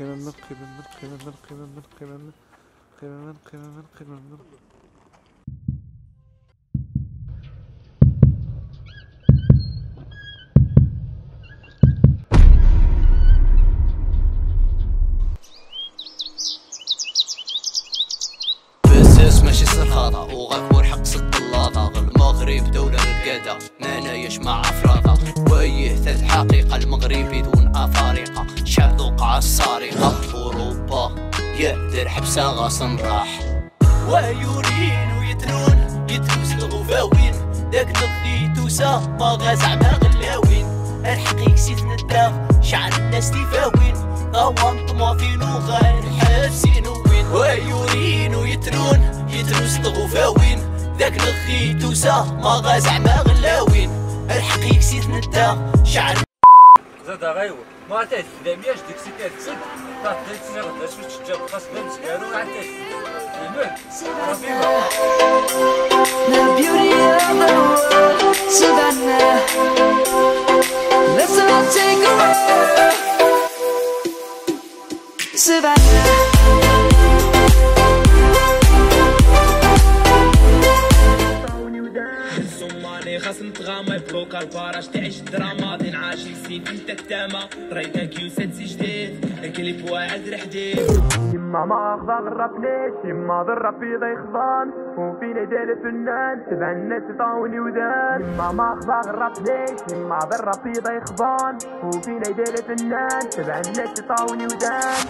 من قمم من قمم من قمم من بساس ماشي سرهاضة وغفور حق ست اللاضة المغرب دولة رقادة ما نايش ثلاث حقيقة المغربي دون أفارقة. شعب وقع السارقة أوروبا يا دير حبسة غاصن راح. ويورين ويتنون يتلوس الغفاوين. داك نقضي توسا ما غا زعما غلاوين. الحقيق سيت نداف شعر الناس تفاوين ضوان طمافين وغير حابسين وين ويورين ويتنون يتلوس الغفاوين. ذاك نخي توسا ما زعما غلاوين. ديكسيت نتا. شعر زاد غيوه ما تاس دا مياش ديكسيت تسد تا ديكسيت طيب، غدا شو تشجع خاص دا مسكارو عاد تاس The beauty of the world, Savannah. Let's all take a walk, Savannah. علي خاص نتغامر بوكا الباراج تعيش الدراما دين عاشي نسيت انت كتامة. رايدة كيوسات سي جديد الكليب واعد رحديد يما ما اخضر الرابليش يما ضر ضي خضان وفينا دالة فنان تبع الناس طاوني وذان يما ما اخضر الرابليش يما ضر ضي خضان وفينا دالة فنان تبع الناس طاوني وذان